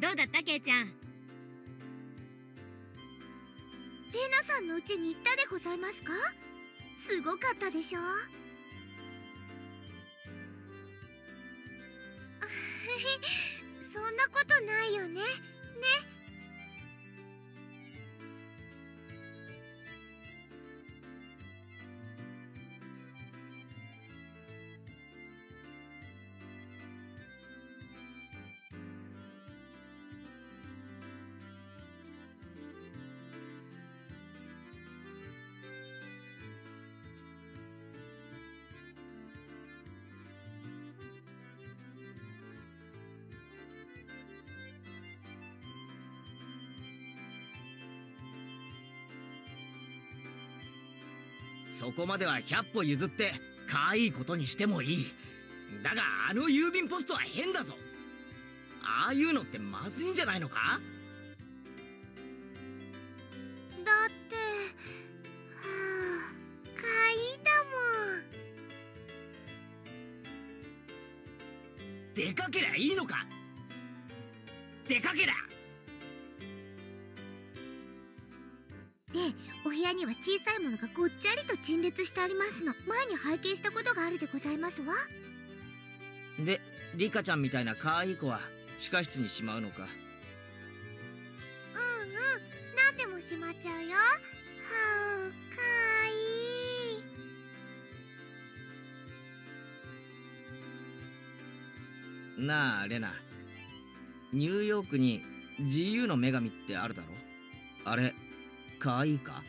どうだったケイちゃん？レナさんの家に行ったでございますか？すごかったでしょ？そんなことないよね。ねそこまでは100歩譲って可愛いことにしてもいい。だがあの郵便ポストは変だぞ。ああいうのってまずいんじゃないのか？だってはあ可愛いんだもん。出かけりゃいいのか？出かけりゃお部屋には小さいものがごっちゃりと陳列してありますの。前に拝見したことがあるでございますわ。でリカちゃんみたいな可愛い子は地下室にしまうのか？うんうん。何でもしまっちゃうよ。はあかわいい。なあレナ。ニューヨークに自由の女神ってあるだろ？あれ可愛いか？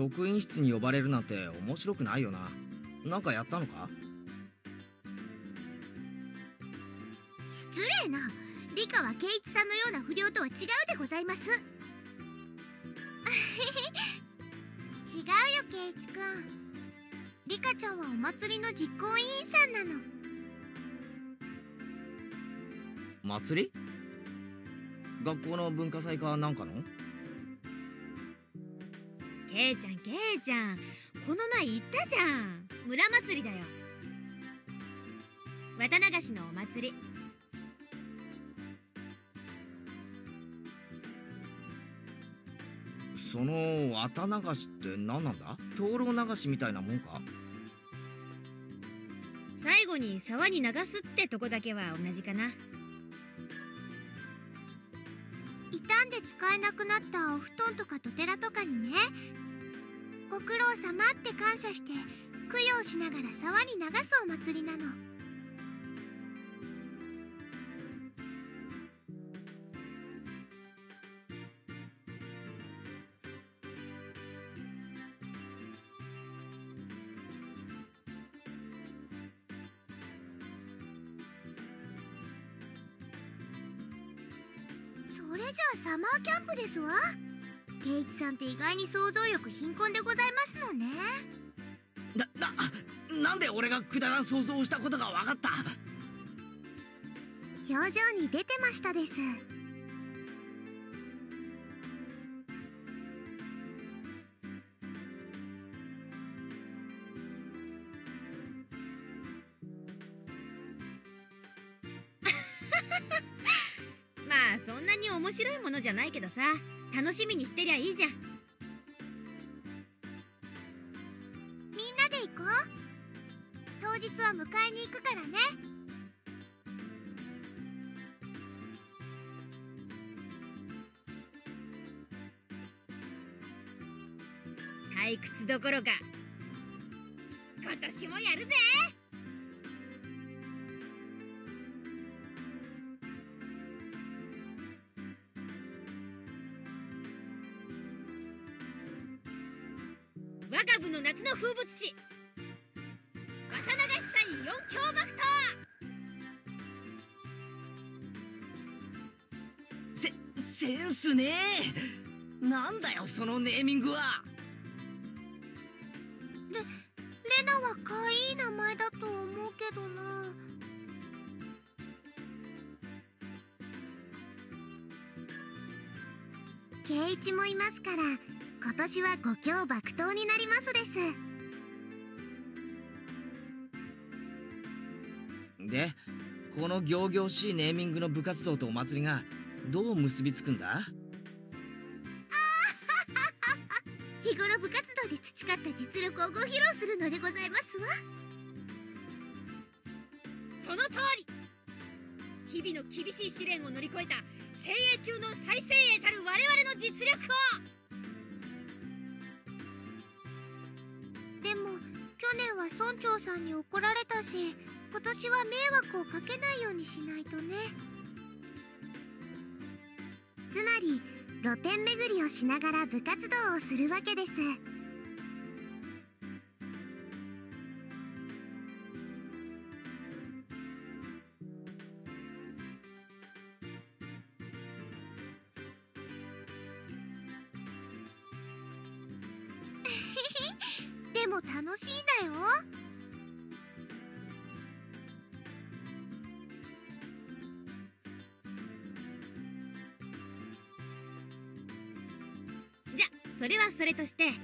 職員室に呼ばれるなんて面白くないよな。なんかやったのか？失礼な。理科は圭一さんのような不良とは違うでございます。違うよ圭一くん。リカちゃんはお祭りの実行委員さんなの。祭り？学校の文化祭かなんかの？ケイちゃんケイちゃん。この前言ったじゃん。村祭りだよ。綿流しのお祭り。その綿流しって何なんだ？灯籠流しみたいなもんか？最後に沢に流すってとこだけは同じかな。傷んで使えなくなったお布団とかとてらとかにねご苦労様って感謝して供養しながら沢に流すお祭りなの。それじゃあサマーキャンプですわ。圭一さんって意外に想像力貧困でございますのね。な、な、なんで俺がくだらん想像をしたことが分かった？表情に出てましたです。まあそんなに面白いものじゃないけどさ楽しみにしてりゃいいじゃん。みんなで行こう。当日は迎えに行くからね。退屈どころか。今年もやるぜ。なんだよそのネーミングは。レナは可愛い名前だと思うけどな。圭一もいますから今年は五強爆投になりますです。でこの仰々しいネーミングの部活動とお祭りがどう結びつくんだ？力をご披露するのでございますわ。その通り。日々の厳しい試練を乗り越えた精鋭中の最精鋭たる我々の実力を。でも去年は村長さんに怒られたし今年は迷惑をかけないようにしないとね。つまり露店巡りをしながら部活動をするわけです。それはそれとして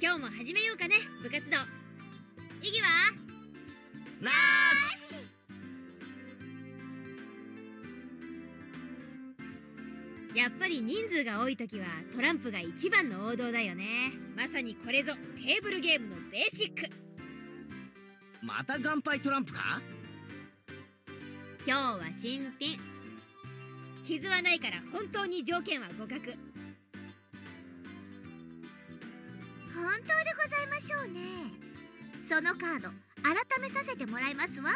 今日も始めようかね部活動。意義はなーやっぱり人数が多い時はトランプが一番の王道だよね。まさにこれぞテーブルゲームのベーシック。また岩杯トランプか？今日は新品。傷はないから本当に条件は互角うね。そのカード改めさせてもらいますわ。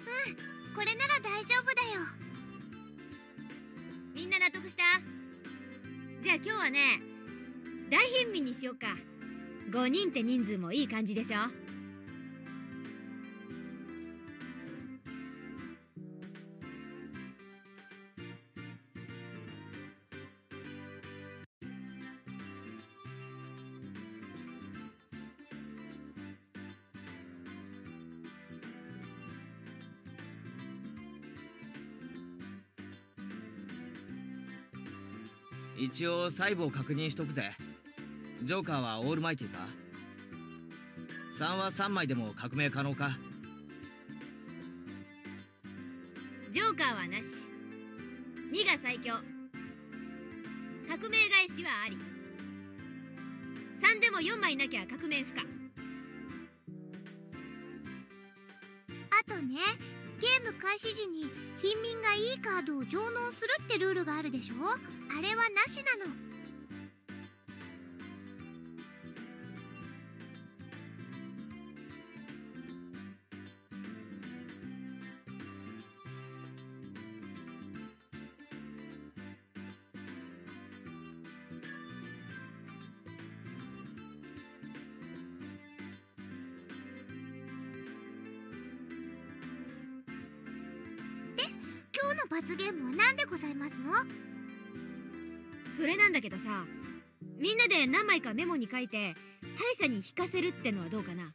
うんこれなら大丈夫だよ。みんな納得した？じゃあ今日はね大貧民にしようか。5人って人数もいい感じでしょ？一応細部を確認しとくぜ。ジョーカーはオールマイティか？3は3枚でも革命可能か？ジョーカーはなし。2が最強。革命返しはあり。3でも4枚なきゃ革命不可。あとねゲーム開始時に貧民がいいカードを上納するってルールがあるでしょ？あれはなしなの。さみんなで何枚かメモに書いて敗者に引かせるってのはどうかな？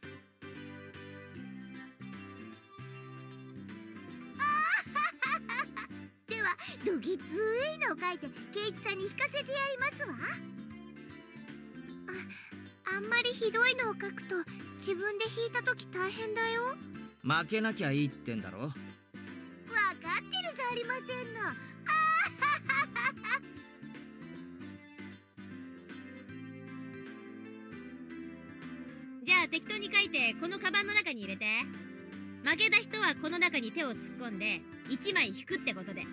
ではどぎついのを書いて圭一さんに引かせてやりますわ。ああんまりひどいのを書くと自分で引いた時大変だよ。負けなきゃいいってんだろ。わかってるじゃありませんのじゃあ適当に書いてこのカバンの中に入れて。負けた人はこの中に手を突っ込んで1枚引くってことで。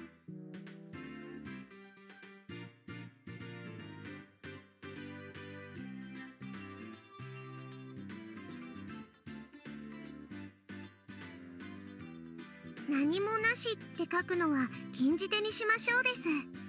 何もなしって書くのは禁じ手にしましょうです。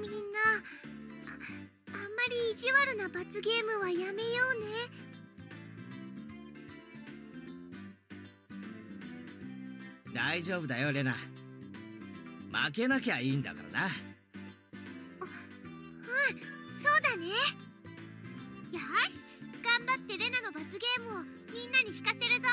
みんなああんまり意地悪な罰ゲームはやめようね。大丈夫だよレナ。負けなきゃいいんだからな。そうだね。よし頑張ってレナの罰ゲームをみんなに引かせるぞ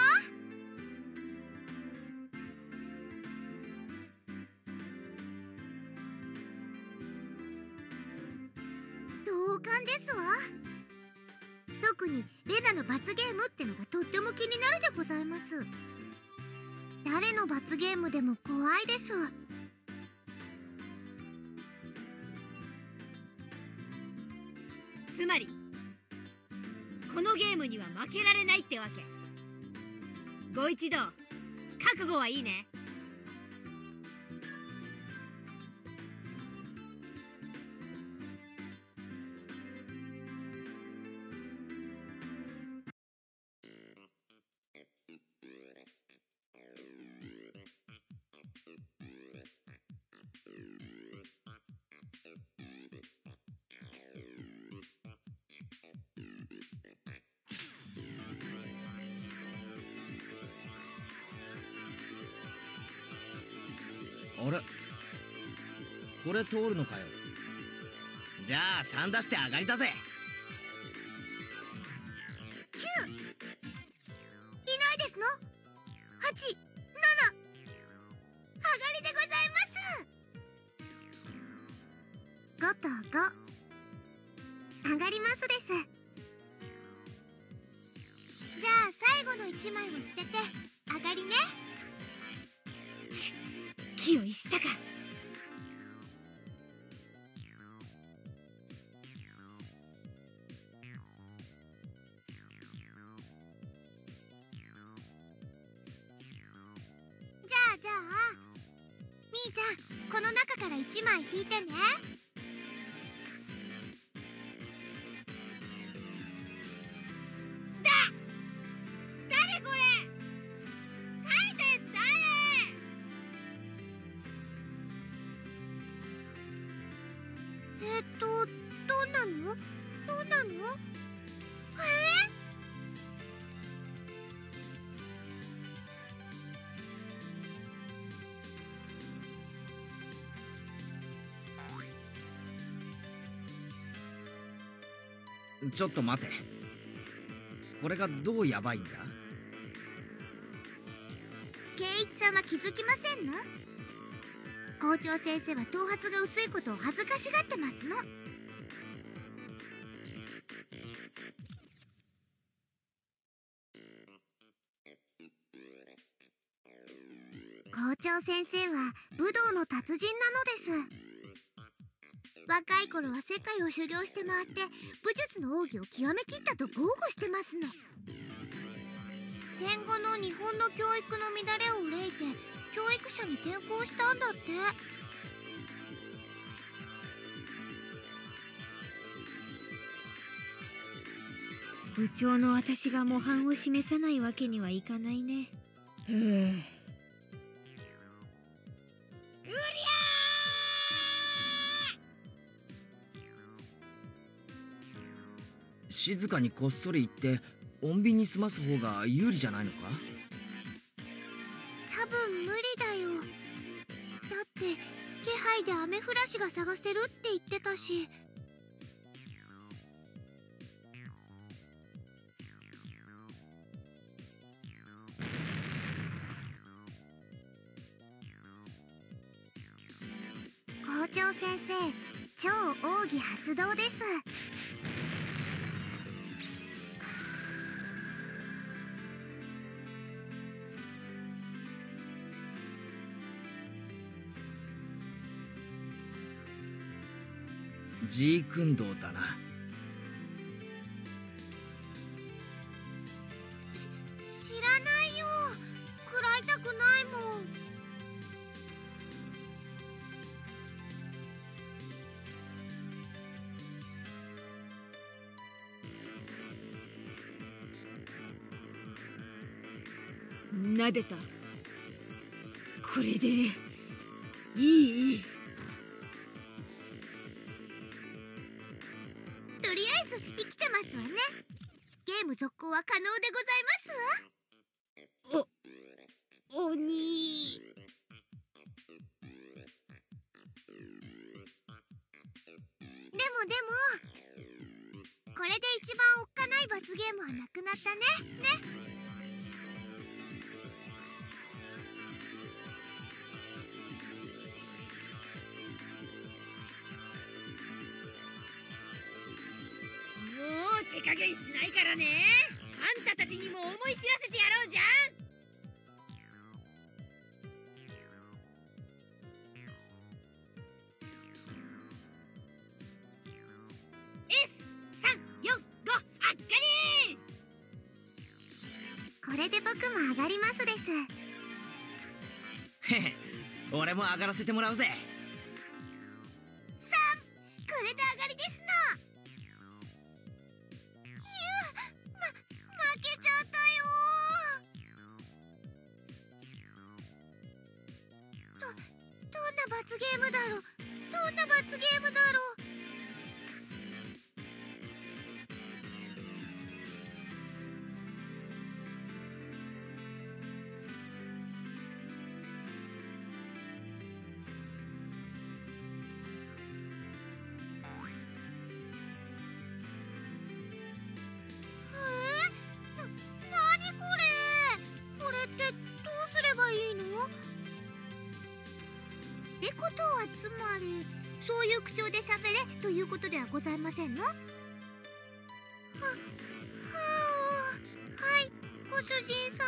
特にレナの罰ゲームってのがとっても気になるでございます。誰の罰ゲームでも怖いですつまりこのゲームには負けられないってわけ。ご一同覚悟はいいね。あれ？これ通るのかよ。じゃあ3出して上がりだぜ。ちょっと待て。これがどうヤバいんだ？圭一さんは気づきませんの？校長先生は頭髪が薄いことを恥ずかしがってますの。校長先生は武道の達人なのです。若い頃は世界を修行して回って武術の奥義を極めきったと豪語してますの。戦後の日本の教育の乱れを憂いて教育者に転校したんだって。部長の私が模範を示さないわけにはいかないね。ふう静かにこっそり行って穏便に済ます方が有利じゃないのか？多分無理だよ。だって気配でアメフラシが探せるって言ってたし。校長先生超奥義発動です。ジークンドーだな。し知らないよ。食らいたくないもん。なでた。これで。でもこれで一番おっかない罰ゲームはなくなったね。ね。もう手加減しないからね。上がらせてもらうぜ。口調で喋れということではございませんの？は、はあ、はいご主人様。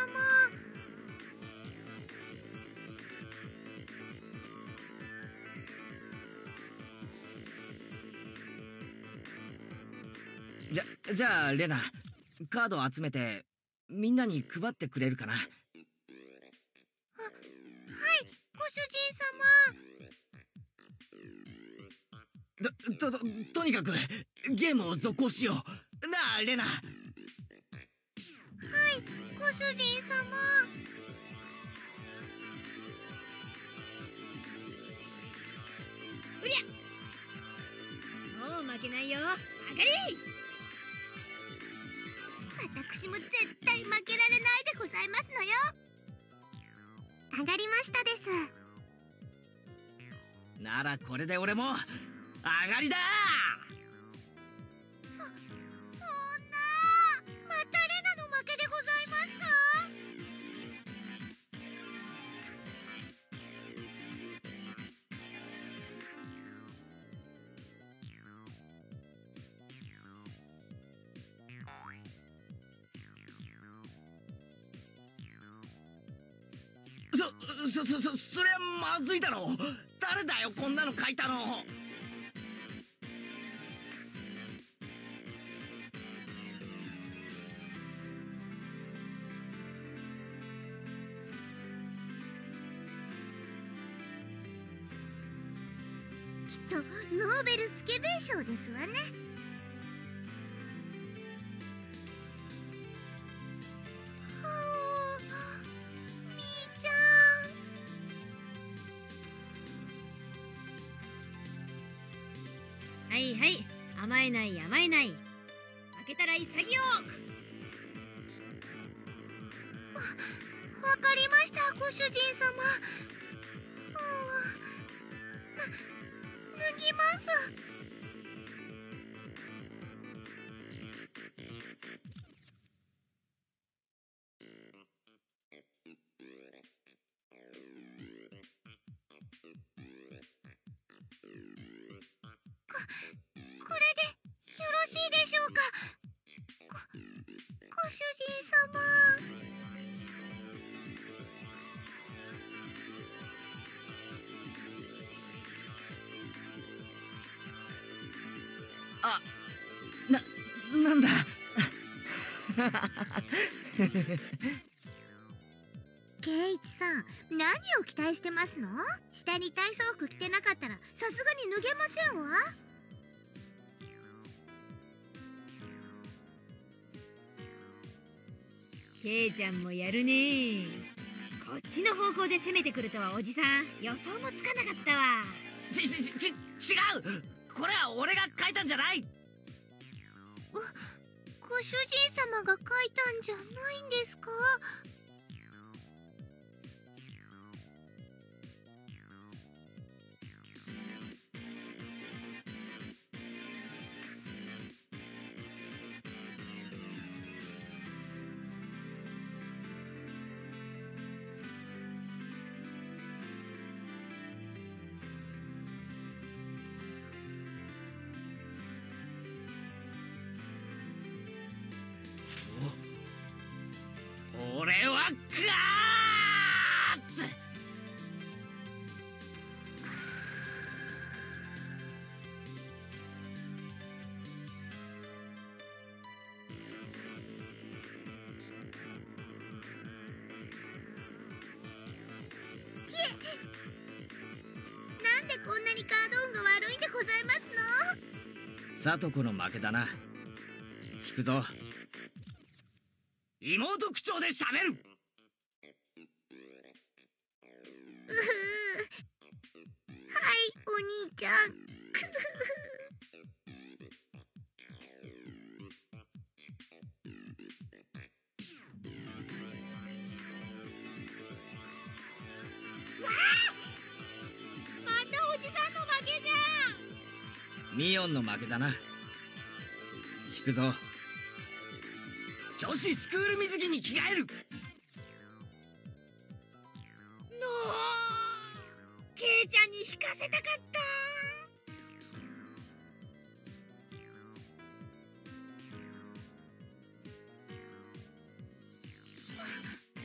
じゃじゃあレナカードを集めてみんなに配ってくれるかな？にかくゲームを続行しよう。なあレナ。はいご主人様。うりゃ。もう負けないよ。上がり私も絶対負けられないでございますのよ。上がりましたです。ならこれで俺も上がりだそそそそりゃまずいだろ誰だよこんなの書いたの。れでよろしいでしょうか？ごご主人様。あななんだ？ケイイチさん何を期待してますの？下に体操服着てなかったらさすがに脱げませんわケイちゃんもやるね。こっちの方向で攻めてくるとはおじさん予想もつかなかったわ。ちちち違う！これは俺が書いたんじゃない！ご主人様が書いたんじゃないんですか？さとこの負けだな。聞くぞ。妹口調で喋る。オンの負けだな。引くぞ。女子スクール水着に着替える。のケイちゃんに引かせたかった。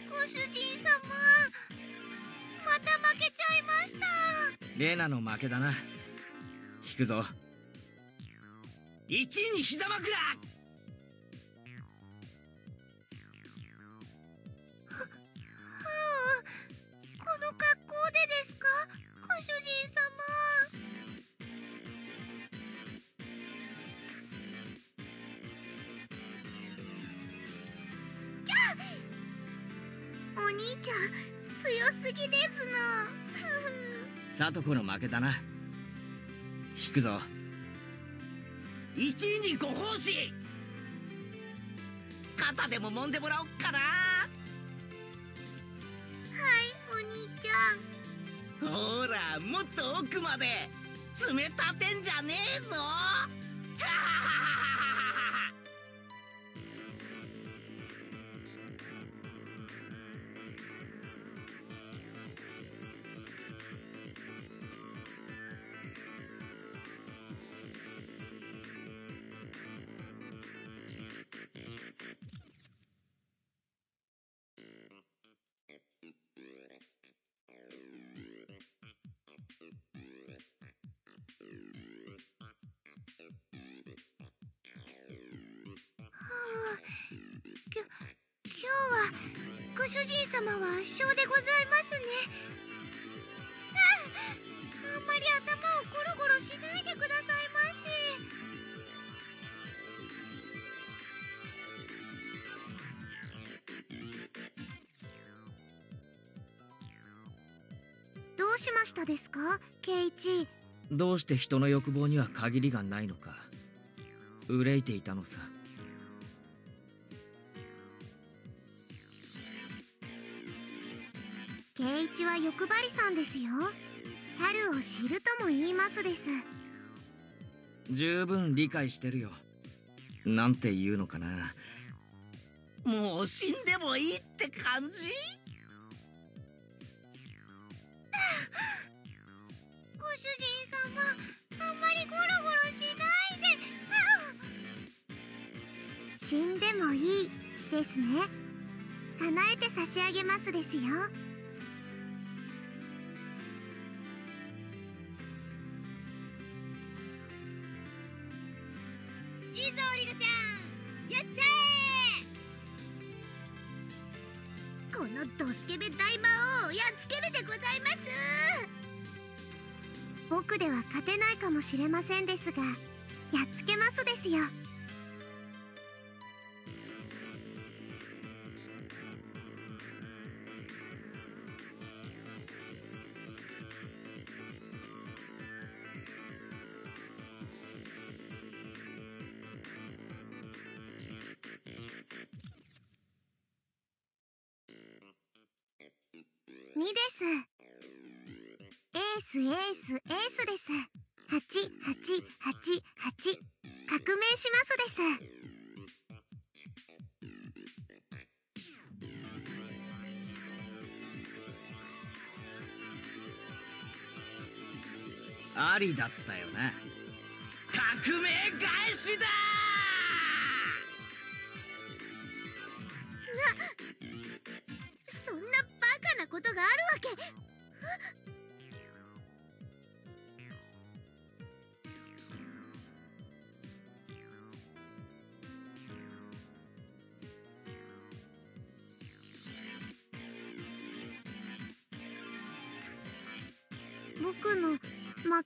ご主人様また負けちゃいました。レナの負けだな。引くぞ1位に膝枕。はあこの格好でですか？ご主人様。キャお兄ちゃん強すぎですのふふ。さとこの負けだな。引くぞ1位にご奉仕。肩でも揉んでもらおっかな。はいお兄ちゃん。ほらもっと奥まで。爪立てんじゃねえぞきょ今日はご主人様は圧勝でございますね。あんまり頭をゴロゴロしないでくださいまし。どうしましたですかケイチ？どうして人の欲望には限りがないのか。憂いていたのさ。ですよ。樽を知るとも言いますです。十分理解してるよ。なんて言うのかな。もう死んでもいいって感じ？ご主人様あんまりゴロゴロしないで。死んでもいいですね。叶えて差し上げますですよしれませんですがやっつけますですよ。りだったよな革命返しだ！そんなバカなことがあるわけ。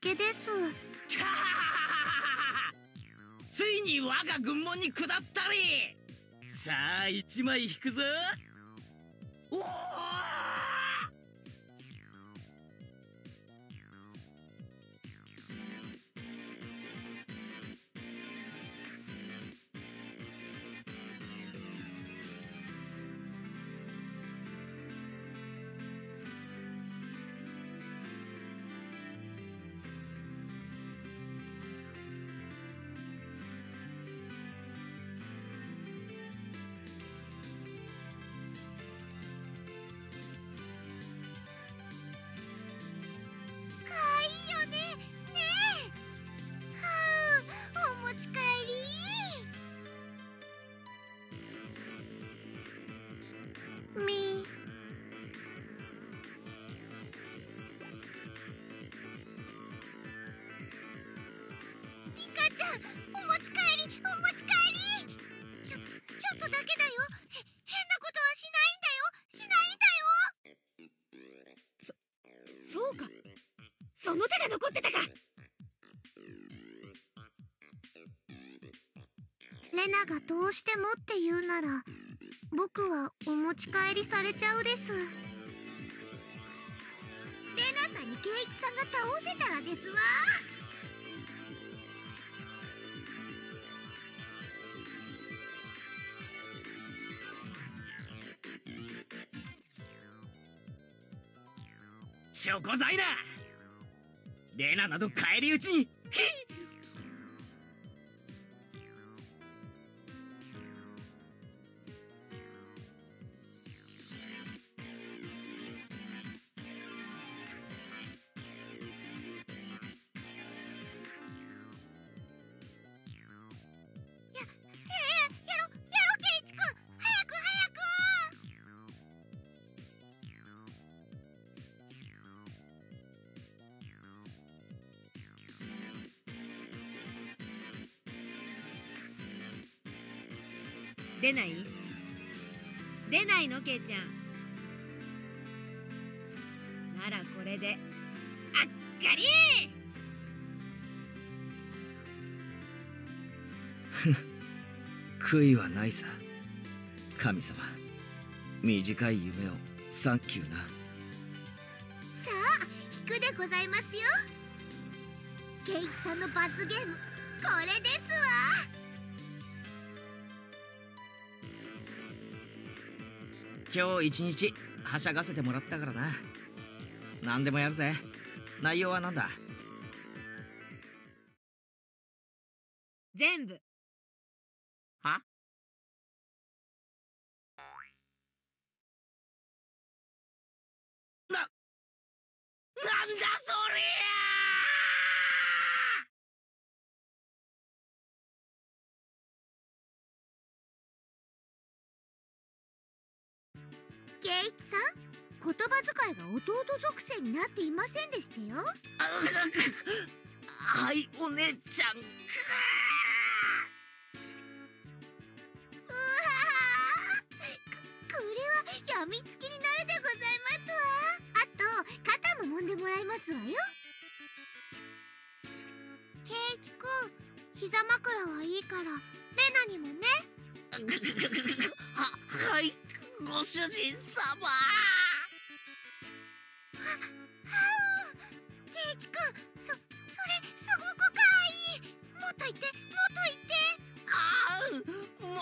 けです。ついに我が軍門に下ったり。さあ一枚引くぞ。ちゃんお持ち帰りお持ち帰り。ちょちょっとだけだよ。へ変なことはしないんだよ。しないんだよ。そうか。その手が残ってたか。レナがどうしてもって言うなら僕はお持ち帰りされちゃうです。レナさんにケイイチさんが倒せたらですわ証拠罪だレナなど返り討ちに出ない？出ないのケイちゃん。ならこれであっかり！悔いはないさ。神様短い夢をサンキューな。さあ引くでございますよ。ケイイチさんの罰ゲームこれですわ今日一日はしゃがせてもらったからな。何でもやるぜ。内容は何だ？葉遣いが弟属性になっていませんでしたよ。ゃ はい、お姉ちゃん。うわー。ここれはやみつきになるでございますわ。あと肩も揉んでもらいますわよ。ケイイチくん膝枕はいいからレナにもね。は、はい、ご主人様。くんそそれすごくかわいいもっといってもっといってああも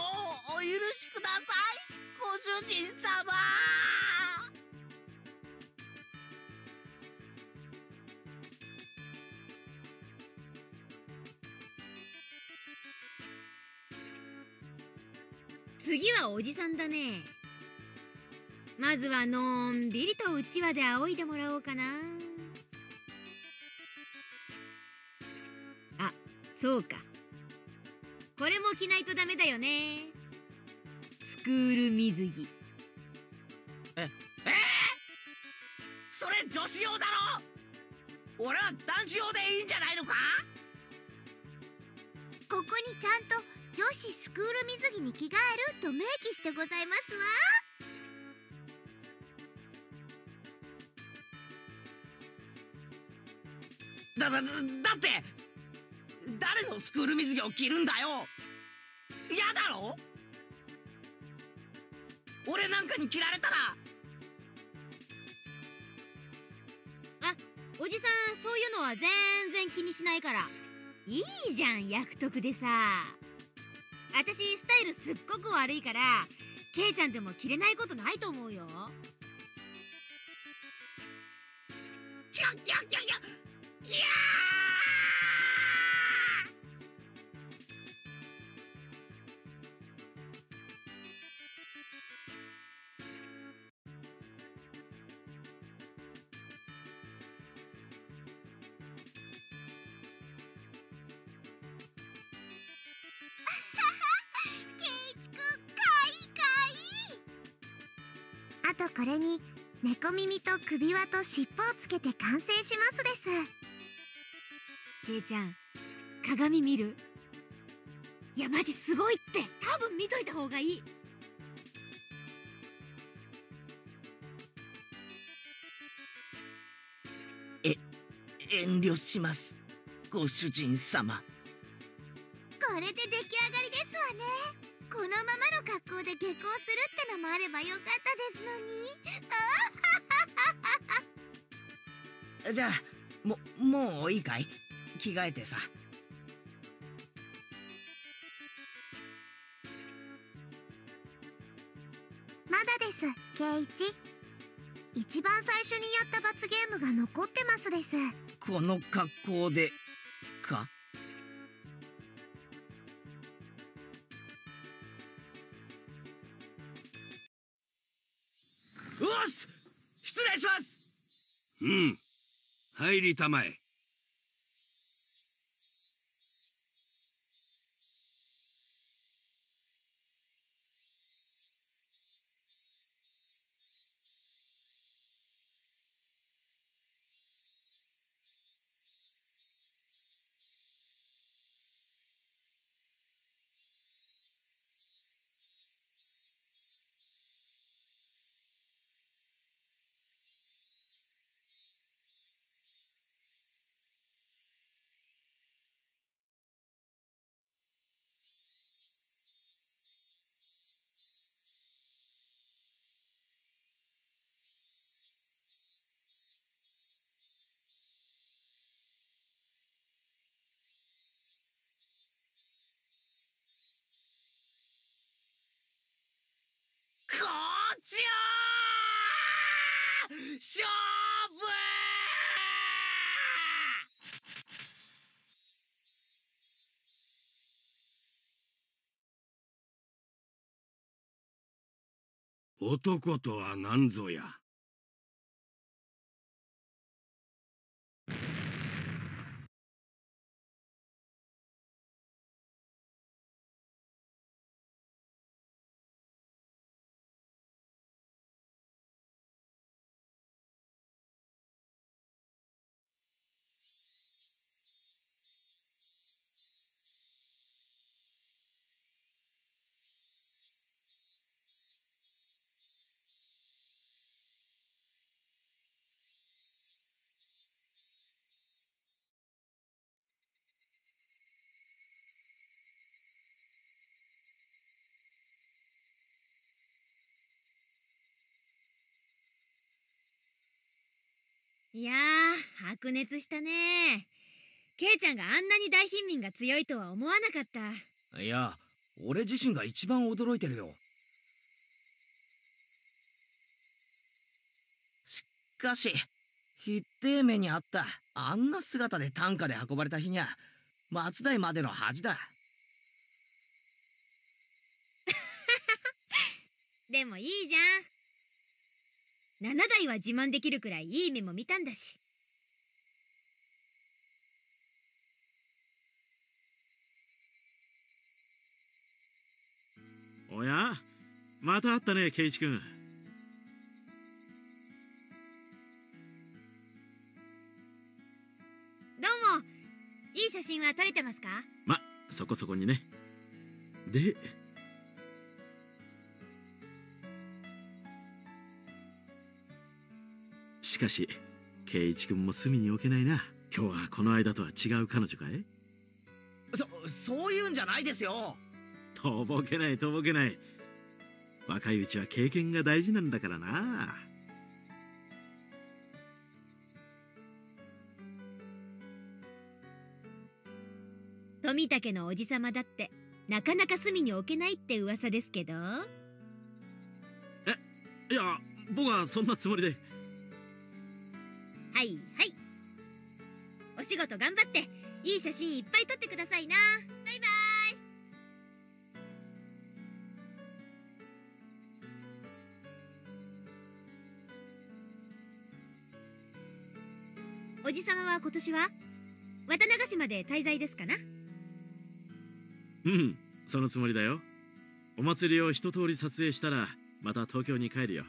うおしくださいご主人様次はおじさんだねまずはのんびりとうちわであおいでもらおうかな。そうか。これも着ないとダメだよね。スクール水着。ええー、それ女子用だろ？俺は男子用でいいんじゃないのか？ここにちゃんと女子スクール水着に着替えると明記してございますわ。だだだって誰のスクール水着を着るんだよ。嫌だろ？俺なんかに着られたら。あおじさんそういうのは全然気にしないから。いいじゃん役得でさ。私スタイルすっごく悪いからケイちゃんでも着れないことないと思うよ。キャッキャッキャッキャッキャケ首輪と尻尾をつけて完成しますです。ケイちゃん鏡見る？いやマジすごいって。多分見といた方がいい。遠慮します。ご主人様。これで出来上がりですわね。このままの格好で下校するってのもあればよかったですのにじゃあももういいかい？着替えてさ。まだですケイチ。一番最初にやった罰ゲームが残ってますです。この格好でか？入りたまえこっちよー勝負!男とは何ぞやいやー白熱したね。ケイちゃんがあんなに大貧民が強いとは思わなかった。いや俺自身が一番驚いてるよ。しかしひってえ目にあったあんな姿で担架で運ばれた日にゃ松代までの恥だ。でもいいじゃん7台は自慢できるくらいいい目も見たんだし。おやまた会ったね圭一君。どうもいい写真は撮れてますか？まそこそこにね。でしかし圭一君も隅に置けないな。今日はこの間とは違う彼女かい？そそういうんじゃないですよ。とぼけないとぼけない。若いうちは経験が大事なんだからな。富武のおじさまだってなかなか隅に置けないって噂ですけど。いや僕はそんなつもりではいはい。お仕事頑張っていい写真いっぱい撮ってくださいな。バイバイ。おじさまは今年は？綿長島で滞在ですかな？うんそのつもりだよ。お祭りを一通り撮影したらまた東京に帰るよ。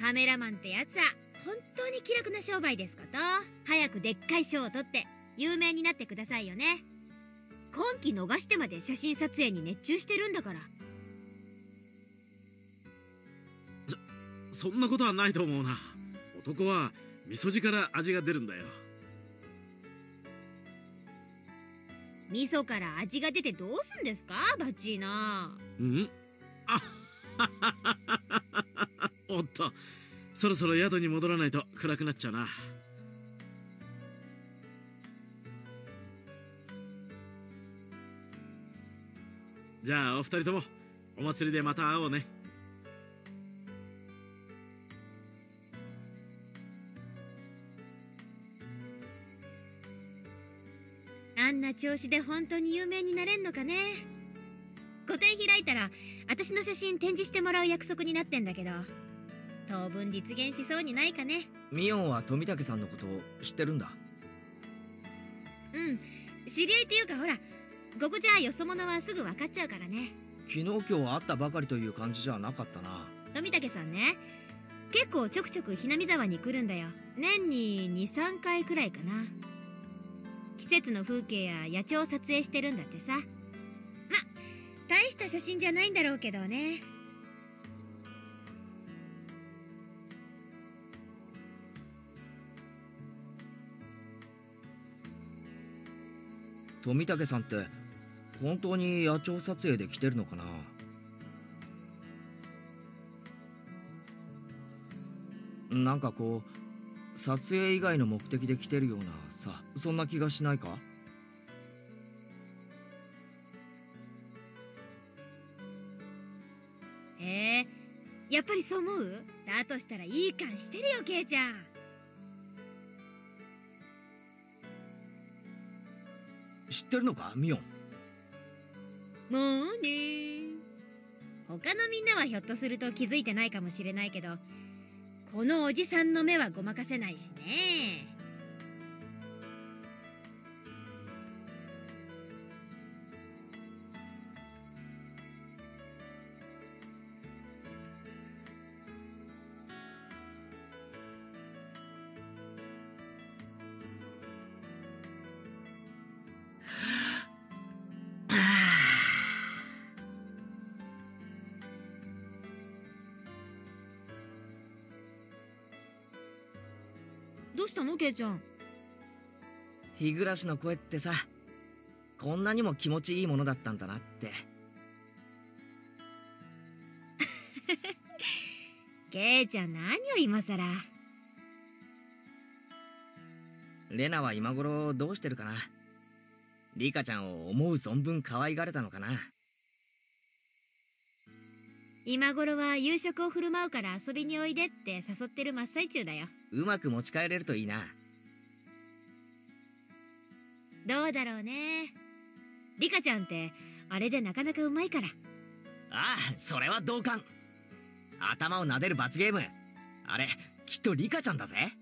カメラマンってやつは本当に気楽な商売ですこと。早くでっかい賞を取って有名になってくださいよね。今期逃してまで写真撮影に熱中してるんだから。そんなことはないと思うな。男は味噌汁から味が出るんだよ。味噌から味が出てどうすんですか？バッチーナうん？あおっとそろそろ宿に戻らないと暗くなっちゃうな。じゃあお二人ともお祭りでまた会おうね。あんな調子で本当に有名になれんのかね。個展開いたら私の写真展示してもらう約束になってんだけど。当分実現しそうにないかね。ミオンは富武さんのことを知ってるんだ？うん。知り合いっていうかほらここじゃよそ者はすぐ分かっちゃうからね。昨日今日会ったばかりという感じじゃなかったな。富武さんね結構ちょくちょくひなみ沢に来るんだよ。年に23回くらいかな。季節の風景や野鳥を撮影してるんだってさ。ま大した写真じゃないんだろうけどね富武さんって本当に野鳥撮影で来てるのかな？なんかこう撮影以外の目的で来てるようなさそんな気がしないか？え、やっぱりそう思う？だとしたらいい感してるよケイちゃん。知ってるのか？ミオン。もうね。他のみんなはひょっとすると気づいてないかもしれないけどこのおじさんの目はごまかせないしね。うしたのケイちゃん？日暮らしの声ってさこんなにも気持ちいいものだったんだなって。ケイちゃん何を今さらレナは今頃どうしてるかな？リカちゃんを思う存分可愛がれたのかな？今頃は夕食を振る舞うから遊びにおいでって誘ってる真っ最中だようまく持ち帰れるといいな。どうだろうね。リカちゃんってあれでなかなかうまいから。ああそれは同感。頭を撫でる罰ゲーム。あれきっとリカちゃんだぜ。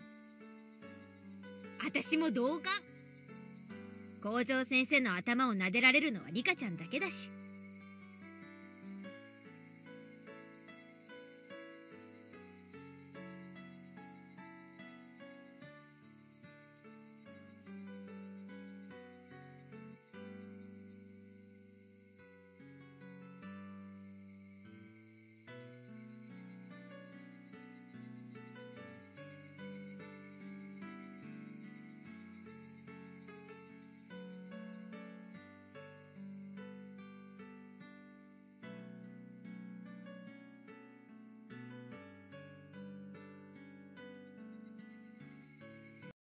私も同感。校長先生の頭を撫でられるのはリカちゃんだけだし